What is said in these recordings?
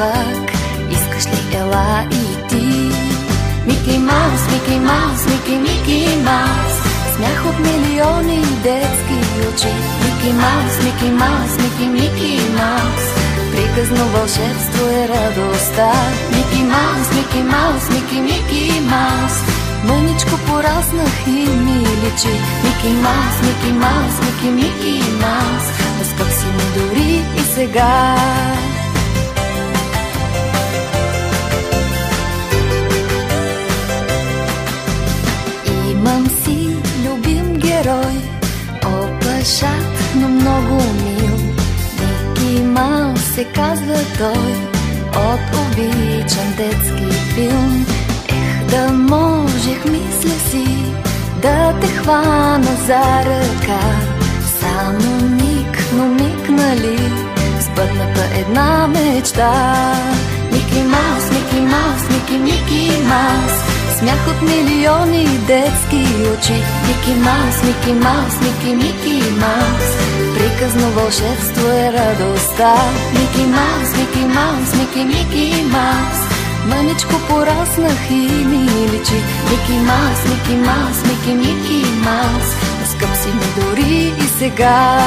пак, искаш ли ела и ти? Мики Маус, Мики Маус, Мики, Мики Маус, смях от милиони детски очи. Мики Маус, Мики Маус, Мики, Мики Маус, приказно вълшебство е радостта. Мики Маус, Мики Маус, Мики, Мики Маус, Мъничко пораснах и ми личи. Мики Маус, Мики Маус, Мики, Мики Маус. Скъп си ми дори и сега казва той От обичан детски филм да можех, мисля си, да те хвана за ръка. Само миг, но миг, нали, сбъдната една мечта. Мики Маус, Мики Маус, Мики, Мики Маус, смях от милиони детски очи. Мики Маус, Мики Маус, Мики, Мики Маус, приказно вълшебство е радостта. Мики Маус, Мики Маус, Мики, Мики Маус, Мъничко пораснах и ми личи. Мики Маус, Мики Маус, Мики, Мики Маус. Скъп си ми дори и сега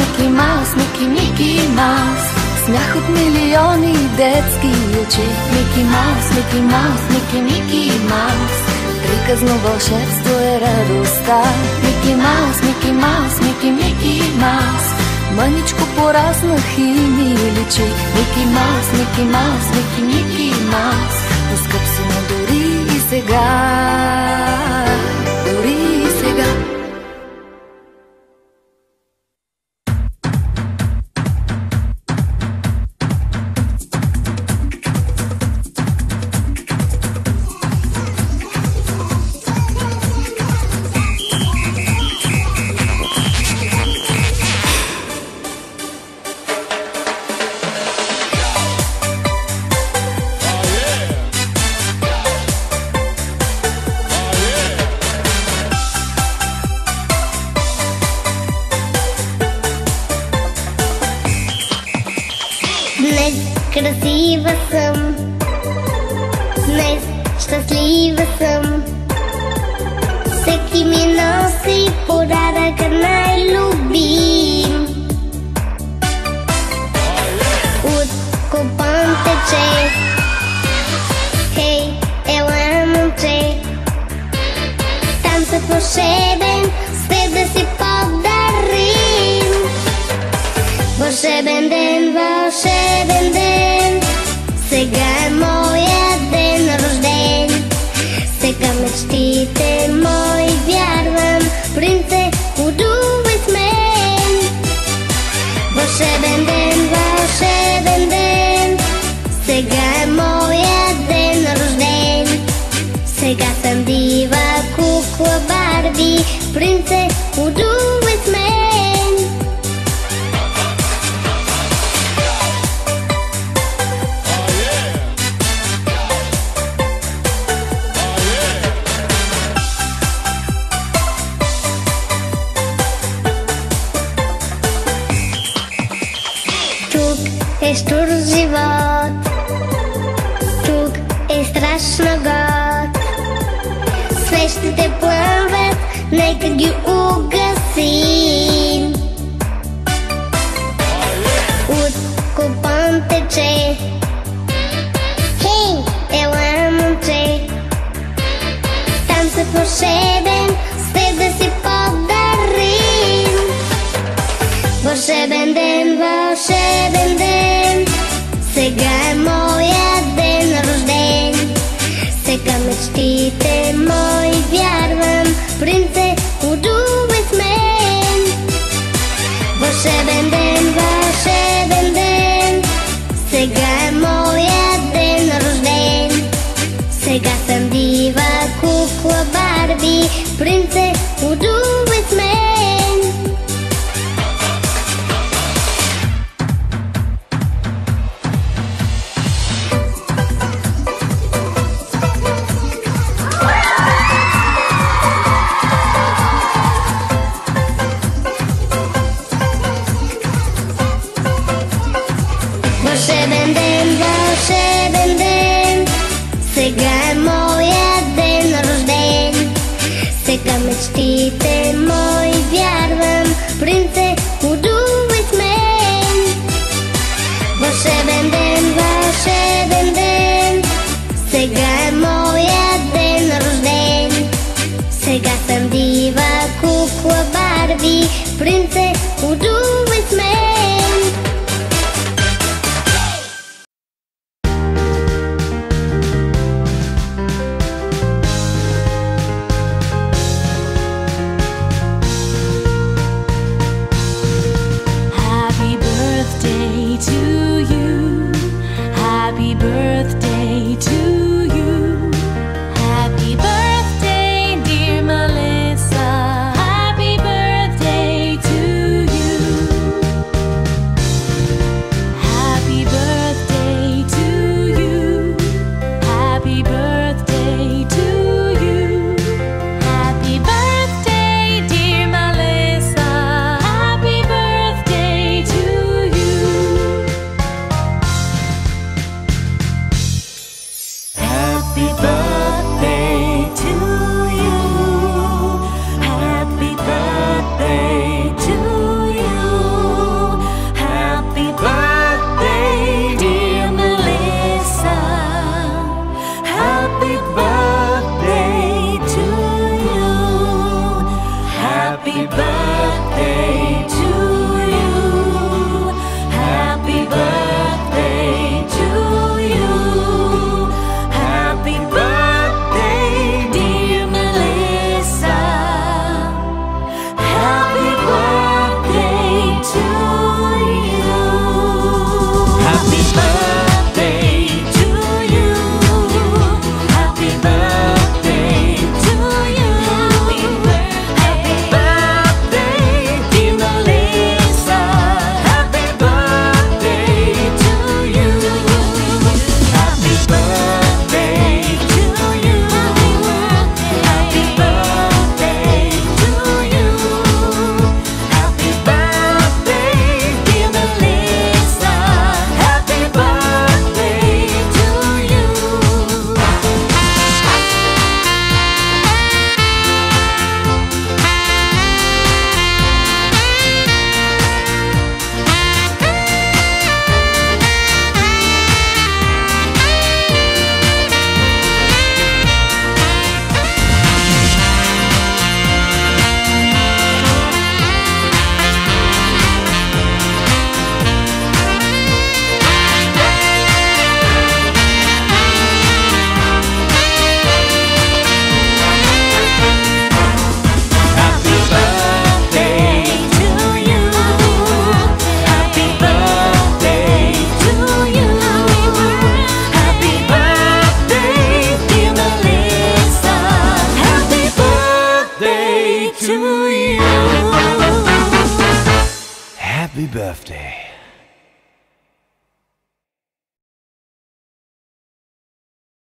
Мики Маус, Мики, Мики Маус. Смях от милиони детски очи. Мики Маус, Мики Маус, Мики, Мики Маус. Приказно вълшебство е радостта. Мики Маус, Мики Маус, Мики, Мики Маус. Мъничко пораснах и ми личи. Мики Маус, Мики Маус, Мики, Мики Маус. Поскъп си ме дори и сега красива съм, днес щастлива съм. Всеки ми носи подаръка най-любим. От копан тече, хей, ела момче. Танцът вълшебен, с теб да си подарим. Вълшебен ден, вълшебен ден, сега е моя ден рожден. Сега мечтите мои вярвам, принце, удувай с мен. Вълшебен ден, вълшебен ден, сега е моя ден рожден. Сега съм дива кукла Барби, принце, удувай Свещите плъват, нека ги угасим. От купон тече, хей, ела момче. Танцът вълшебен, с Вълшебен ден, моя ден рожден. Сега съм дива кукла Барби, принце Удума.